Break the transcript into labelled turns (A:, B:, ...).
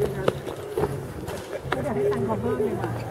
A: để giờ thấy
B: xanh còn hơn này mà